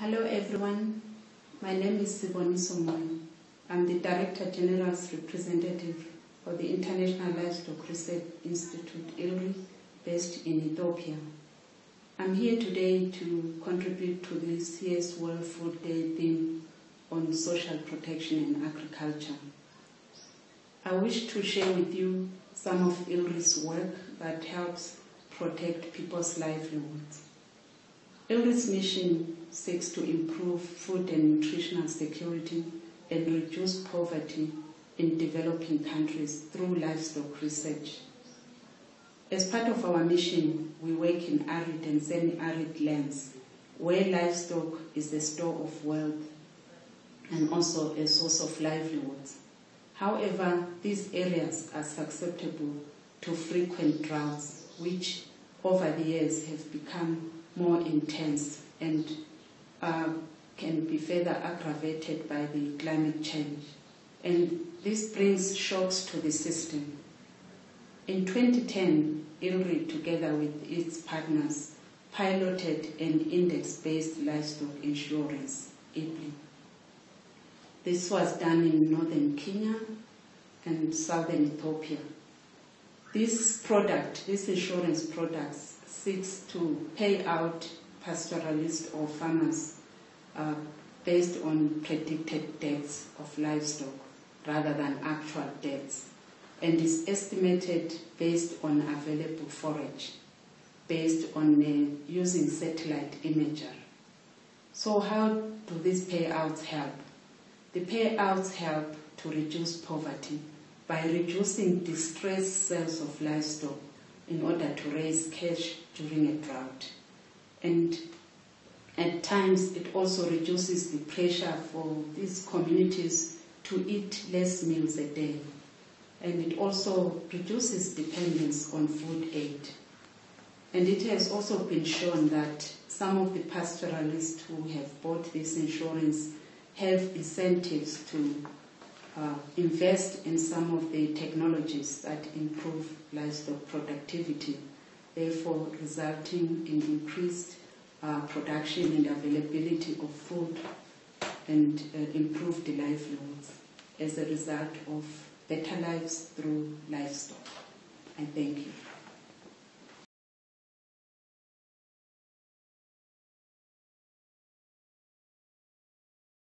Hello everyone, my name is Siboniso Moyo. I'm the Director General's representative for the International Livestock Research Institute, ILRI, based in Ethiopia. I'm here today to contribute to this year's World Food Day theme on social protection in agriculture. I wish to share with you some of ILRI's work that helps protect people's livelihoods. ILRI's mission seeks to improve food and nutritional security and reduce poverty in developing countries through livestock research. As part of our mission, we work in arid and semi-arid lands where livestock is a store of wealth and also a source of livelihoods. However, these areas are susceptible to frequent droughts, which over the years have become more intense and uh, can be further aggravated by the climate change. And this brings shocks to the system. In 2010, ILRI, together with its partners, piloted an index-based livestock insurance, IBLI. This was done in northern Kenya and southern Ethiopia. This product, this insurance product, seeks to pay out pastoralists or farmers uh, based on predicted deaths of livestock rather than actual deaths and is estimated based on available forage, based on uh, using satellite imagery. So how do these payouts help? The payouts help to reduce poverty by reducing distressed sales of livestock in order to raise cash during a drought. And at times it also reduces the pressure for these communities to eat less meals a day. And it also reduces dependence on food aid. And it has also been shown that some of the pastoralists who have bought this insurance have incentives to uh, invest in some of the technologies that improve livestock productivity, therefore resulting in increased uh, production and availability of food and uh, improved livelihoods as a result of better lives through livestock. I thank you.